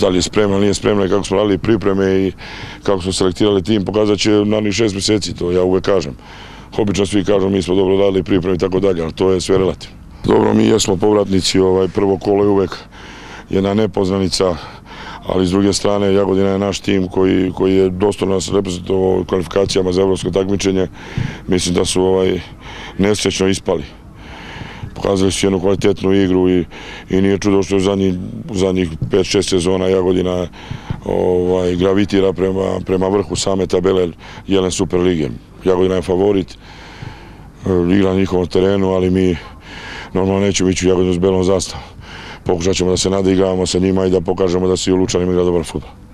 da li je spremna, nije spremna i kako smo radili pripreme i kako smo selektirali tim, pokazat će narednih šest mjeseci, to ja uvek kažem. Obično svi kažu mi smo dobro radili pripreme i tako dalje, ali to je sve relativno. Dobro, mi jesmo povratnici, ovaj, prvo kolo je uvek jedna nepoznanica, ali s druge strane Jagodina je naš tim koji, koji je dosta nas reprezentovao u kvalifikacijama za evropsko takmičenje. Mislim da su ovaj nesrećno ispali pokazali su jednu kvalitetnu igru i, i nije čudo što u zadnjih, zadnjih 5-6 sezona Jagodina ovaj, gravitira prema, prema vrhu same tabele Jelen Super Lige. Jagodina je favorit, e, igra na njihovom terenu, ali mi normalno nećemo ići u Jagodinu s belom zastavom. Pokušat ćemo da se nadigravamo sa njima i da pokažemo da se i u Lučanima igra dobar futbol.